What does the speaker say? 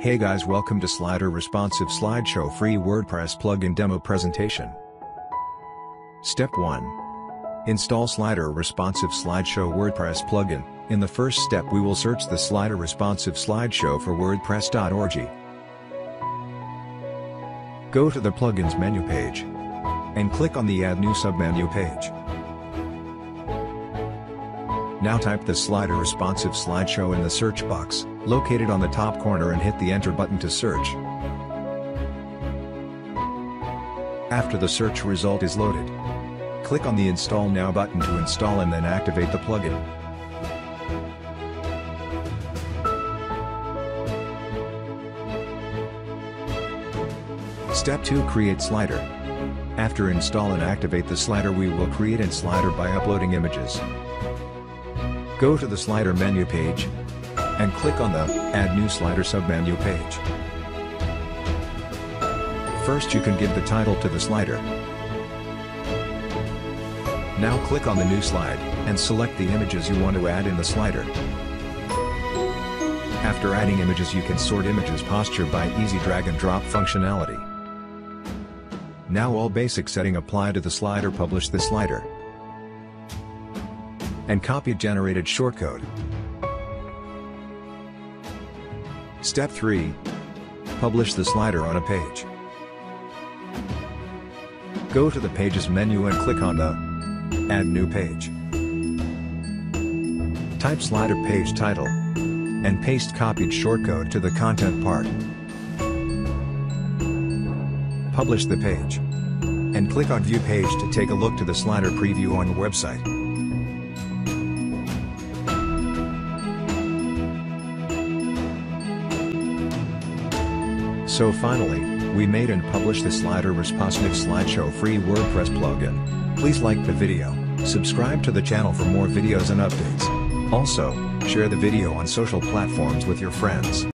Hey guys welcome to Slider Responsive Slideshow Free WordPress Plugin Demo Presentation. Step 1. Install Slider Responsive Slideshow WordPress Plugin. In the first step we will search the Slider Responsive Slideshow for WordPress.org. Go to the Plugins menu page. And click on the Add New submenu page. Now type the Slider Responsive Slideshow in the search box, located on the top corner and hit the Enter button to search. After the search result is loaded, click on the Install Now button to install and then activate the plugin. Step 2 Create Slider. After install and activate the slider we will create a slider by uploading images. Go to the slider menu page and click on the Add New Slider submenu page. First you can give the title to the slider. Now click on the new slide and select the images you want to add in the slider. After adding images you can sort images posture by easy drag and drop functionality. Now all basic setting apply to the slider publish the slider and copy generated shortcode. Step 3. Publish the slider on a page. Go to the Pages menu and click on the Add New Page. Type slider page title and paste copied shortcode to the content part. Publish the page and click on View Page to take a look to the slider preview on the website. So finally, we made and published the Slider Responsive Slideshow free WordPress plugin. Please like the video, subscribe to the channel for more videos and updates. Also, share the video on social platforms with your friends.